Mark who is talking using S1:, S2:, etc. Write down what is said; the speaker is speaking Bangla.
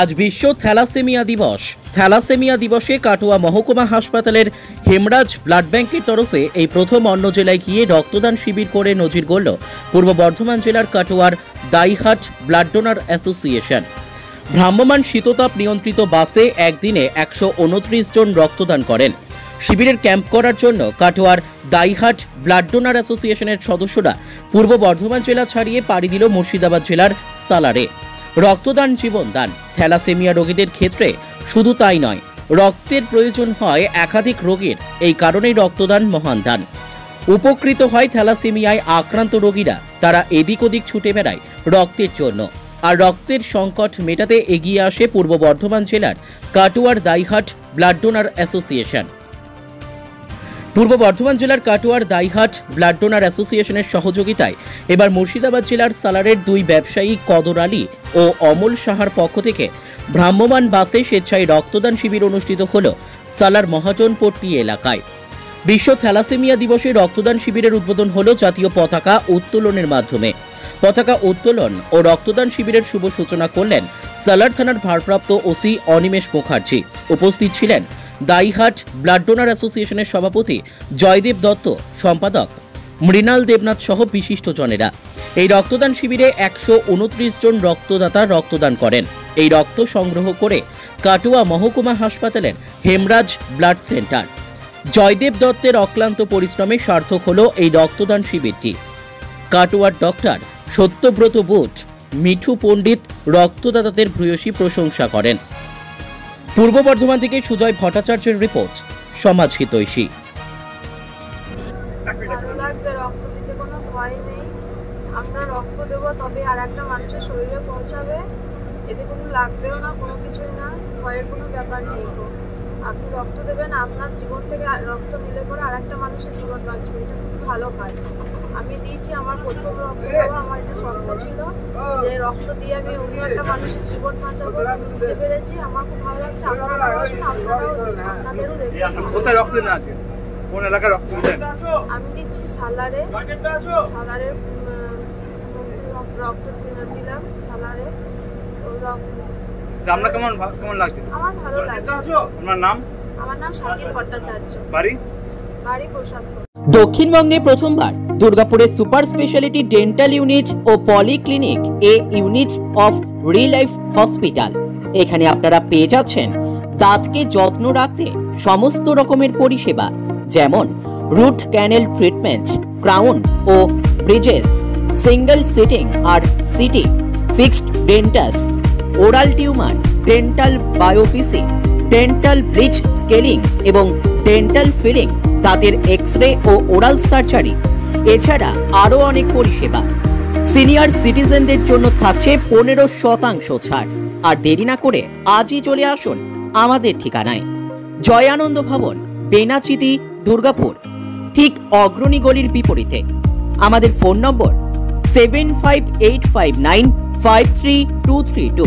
S1: আজ বিশ্ব থ্যালাসেমিয়া দিবস। থ্যালাসেমিয়া দিবসে কাটোয়া মহকুমা হাসপাতালের হেমরাজ ব্লাড ব্যাংকের তরফে এই প্রথম অন্য জেলায় গিয়ে রক্তদান শিবির করে নজির গড়ল পূর্ব বর্ধমান জেলার কাটোয়ার দাইহাট ব্লাড ডোনার অ্যাসোসিয়েশন। ভ্রাম্যমাণ শীততাপ নিয়ন্ত্রিত বাসে একদিনে একশো উনত্রিশ জন রক্তদান করেন। শিবিরের ক্যাম্প করার জন্য কাটোয়ার দাইহাট ব্লাড ডোনার অ্যাসোসিয়েশনের সদস্যরা পূর্ব বর্ধমান জেলা ছাড়িয়ে পাড়ি দিল মুর্শিদাবাদ জেলার সালারে। রক্তদান জীবনদান থ্যালাসেমিয়া রোগীদের ক্ষেত্রে শুধু তাই নয়, রক্তের প্রয়োজন হয় একাধিক রোগীর, এই কারণেই রক্তদান মহান দান। উপকৃত হয় থ্যালাসেমিয়ায় আক্রান্ত রোগীরা, তারা এদিক ওদিক ছুটে বেড়ায় রক্তের জন্য। আর রক্তের সংকট মেটাতে এগিয়ে আসে পূর্ব বর্ধমান জেলার কাটুয়ার দাইহাট blood donor association. Purba Bardhaman জেলার কাটোয়ার দাইহাট ব্লাড ডোনার অ্যাসোসিয়েশনের সহযোগিতায় এবার মুর্শিদাবাদ জেলার সালারের দুই ব্যবসায়ী কদর আলী ও অমল সাহার পক্ষ থেকে ভ্রাম্যমান বাসে স্বেচ্ছায় রক্তদান শিবির অনুষ্ঠিত হল সালার মহাজনপট্টি এলাকায়। বিশ্ব থ্যালাসেমিয়া দিবসে রক্তদান শিবিরের উদ্বোধন হল জাতীয় পতাকা উত্তোলনের মাধ্যমে। পতাকা উত্তোলন ও রক্তদান শিবিরের শুভ সূচনা করলেন সালার থানার ভারপ্রাপ্ত ওসি অনিমেষ মুখার্জি। উপস্থিত ছিলেন দাইহাট ব্লাড ডোনার অ্যাসোসিয়েশনের সভাপতি জয়দেব দত্ত, সম্পাদক মৃণাল দেবনাথ সহ বিশিষ্ট জনেরা। এই রক্তদান শিবিরে একশো উনত্রিশ জন রক্তদাতা রক্তদান করেন। এই রক্ত সংগ্রহ করে কাটুয়া মহকুমা হাসপাতালের হেমরাজ ব্লাড সেন্টার। জয়দেব দত্তের অক্লান্ত পরিশ্রমে সার্থক হল এই রক্তদান শিবিরটি। কাটোয়ার ডক্টর সত্যব্রত বুট মিঠু পণ্ডিত রক্তদাতাদের ভূয়সী প্রশংসা করেন। পূর্ব বর্ধমান থেকে সুজয় ভট্টাচার্যের রিপোর্ট, সমাজ হিতৈষী।
S2: ভালো লাগছে রক্ত দিতে কোনো ভয় নেই, আমরা রক্ত দেবো, তবে আর একটা মানুষের শরীরে পৌঁছাবে, এতে কোনো লাগবেও না, কোনো কিছুই না, ভয়ের কোনো ব্যাপার নেই আপনি রক্ত দেবেন আপনার জীবন থেকে আর রক্ত নিলে পরে আর একটা মানুষের জীবন বাঁচবে। এটা খুব ভালো কাজ। আমি দিয়েছি আমার প্রথম রক্ত দেওয়া আমার একটা স্বপ্ন ছিল যে রক্ত দিয়ে আমি অন্য একটা মানুষের জীবন বাঁচাবো। আমি দিতে পেরেছি আমার খুব ভালো লাগছে। আপনারাও আসুন আপনারাও আপনাদেরও
S3: রক্ত দিলেন কোন এলাকায় রক্ত
S2: আমি দিচ্ছি সালারে। সালারের উম, রক্ত দিলাম সালারে। তো রক-
S3: তা আপনার কেমন কেমন লাগছে?
S2: আমার ভালো লাগছে।
S3: আপনার নাম?
S2: আমার নাম ভট্টাচার্য।
S3: বাড়ি?
S2: বাড়ি প্রসাদপুর
S1: দক্ষিণবঙ্গে প্রথমবার দুর্গাপুরে super speciality dental unit O polyclinic a unit of real life hospital. এখানে আপনারা পেয়ে যাচ্ছেন দাঁতকে যত্ন রাখতে সমস্ত রকমের পরিষেবা যেমন রুট ক্যানেল ট্রিটমেন্ট ক্রাউন ও bridges single sitting R CT fixed dentures. Oral tumour, dental biopsy, dental bridge scaling এবং ডেন্টাল ফিলিং দাঁতের এক্স রে ও ওরাল সার্জারি। এছাড়া আরও অনেক পরিষেবা। সিনিয়র সিটিজেনদের জন্য থাকছে পনেরো শতাংশ ছাড়। আর দেরি না করে আজই চলে আসুন আমাদের ঠিকানায়। জয়ানন্দ ভবন, বেনাচিতি, দুর্গাপুর। ঠিক অগ্রণী গলির বিপরীতে। আমাদের phone number seven five eight five nine five three two three two.